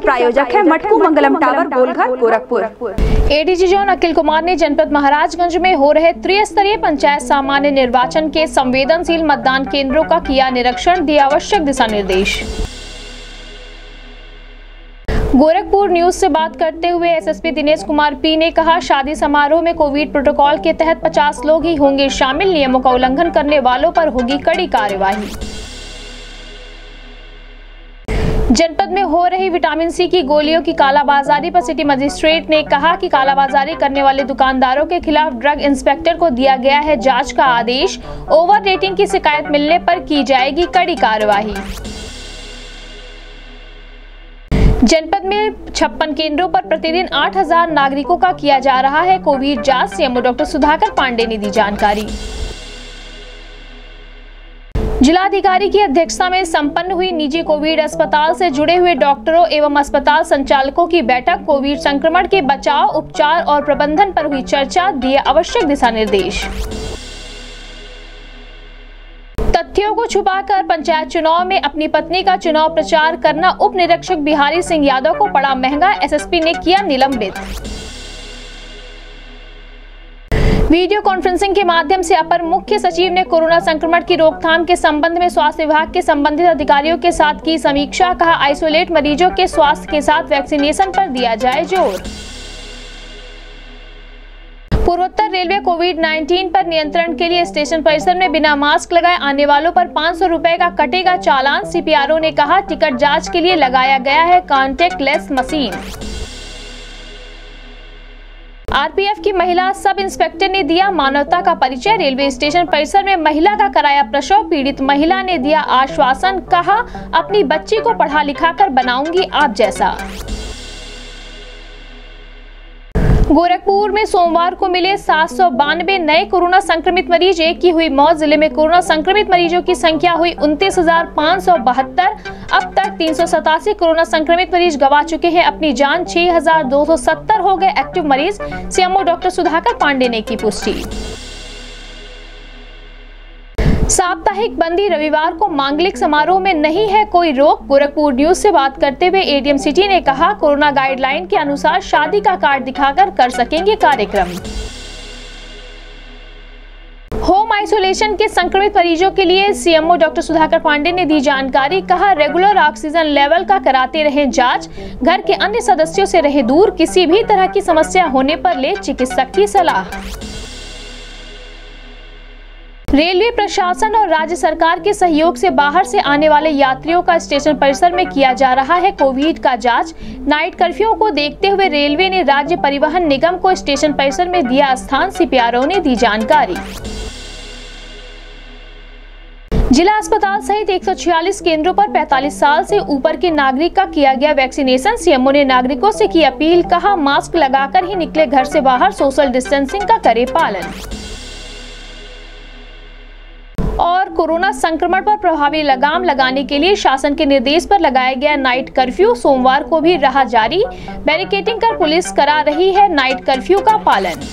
प्रायोजक है Matku Mangalam tower, Golghar, Gorakhpur. ADG zone Akhil Kumar ने जनपद महाराजगंज में हो रहे त्रिस्तरीय पंचायत सामान्य निर्वाचन के संवेदनशील मतदान केंद्रों का किया निरीक्षण, दिया आवश्यक दिशा निर्देश। गोरखपुर न्यूज़ से बात करते हुए एसएसपी दिनेश कुमार पी ने कहा, शादी समारोह में कोविड प्रोटोकॉल के तहत 50 लोग ही होंगे शामिल, नियमों का उल्लंघन करने वालों पर होगी कड़ी कार्यवाही। जनपद में हो रही विटामिन सी की गोलियों की कालाबाजारी पर सिटी मजिस्ट्रेट ने कहा कि कालाबाजारी करने वाले दुकानदारों के खिलाफ ड्रग इंस्पेक्टर को दिया गया है जाँच का आदेश। ओवर रेटिंग की शिकायत मिलने पर की जाएगी कड़ी कार्यवाही जनपद में छप्पन केंद्रों पर प्रतिदिन 8000 नागरिकों का किया जा रहा है कोविड जाँच। सीएमओ डॉक्टर सुधाकर पांडे ने दी जानकारी। जिलाधिकारी की अध्यक्षता में संपन्न हुई निजी कोविड अस्पताल से जुड़े हुए डॉक्टरों एवं अस्पताल संचालकों की बैठक कोविड संक्रमण के बचाव, उपचार और प्रबंधन पर हुई चर्चा, दिए आवश्यक दिशा निर्देश। तथ्यों को छुपाकर पंचायत चुनाव में अपनी पत्नी का चुनाव प्रचार करना उप निरीक्षक बिहारी सिंह यादव को पड़ा महँगा, एसएसपी ने किया निलंबित। वीडियो कॉन्फ्रेंसिंग के माध्यम से अपर मुख्य सचिव ने कोरोना संक्रमण की रोकथाम के संबंध में स्वास्थ्य विभाग के संबंधित अधिकारियों के साथ की समीक्षा, कहा, आइसोलेट मरीजों के स्वास्थ्य के साथ वैक्सीनेशन पर दिया जाए ज़ोर। पूर्वोत्तर रेलवे कोविड 19 पर नियंत्रण के लिए स्टेशन परिसर में बिना मास्क लगाए आने वालों पर पाँच सौ का कटेगा चालान, सीपीआरओ ने कहा, टिकट जाँच के लिए लगाया गया है कॉन्टेक्ट लेस मशीन। आरपीएफ की महिला सब इंस्पेक्टर ने दिया मानवता का परिचय। रेलवे स्टेशन परिसर में महिला का कराया प्रसव। पीड़ित महिला ने दिया आश्वासन, कहा, अपनी बच्ची को पढ़ा लिखा कर बनाऊँगी आप जैसा। गोरखपुर में सोमवार को मिले सात सौ बानवे नए कोरोना संक्रमित मरीज़ एक की हुई मौत। ज़िले में कोरोना संक्रमित मरीजों की संख्या हुई उनतीस अब तक तीन सौ सतासी कोरोना संक्रमित मरीज़ गवा चुके हैं। अपनी जान 6,270 हो गए एक्टिव मरीज़। सीएमओ डॉक्टर सुधाकर पांडे ने की पुष्टि। साप्ताहिक बंदी रविवार को मांगलिक समारोह में नहीं है कोई रोक। गोरखपुर न्यूज़ से बात करते हुए एडीएम सिटी ने कहा, कोरोना गाइडलाइन के अनुसार शादी का कार्ड दिखाकर कर सकेंगे कार्यक्रम। होम आइसोलेशन के संक्रमित मरीजों के लिए सीएमओ डॉक्टर सुधाकर पांडे ने दी जानकारी, कहा रेगुलर ऑक्सीजन लेवल का कराते रहे जाँच। घर के अन्य सदस्यों से रहे दूर। किसी भी तरह की समस्या होने पर ले चिकित्सक की सलाह। रेलवे प्रशासन और राज्य सरकार के सहयोग से बाहर से आने वाले यात्रियों का स्टेशन परिसर में किया जा रहा है कोविड का जाँच। नाइट कर्फ्यू को देखते हुए रेलवे ने राज्य परिवहन निगम को स्टेशन परिसर में दिया स्थान। सीपीआरओ ने दी जानकारी। जिला अस्पताल सहित 146 केंद्रों पर 45 साल से ऊपर के नागरिक का किया गया वैक्सीनेशन। सीएमओ ने नागरिकों से की अपील, कहा, मास्क लगाकर ही निकले घर से बाहर, सोशल डिस्टेंसिंग का करे पालन। कोरोना संक्रमण पर प्रभावी लगाम लगाने के लिए शासन के निर्देश पर लगाया गया नाइट कर्फ्यू सोमवार को भी रहा जारी। बैरिकेटिंग कर पुलिस करा रही है नाइट कर्फ्यू का पालन।